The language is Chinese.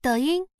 抖音。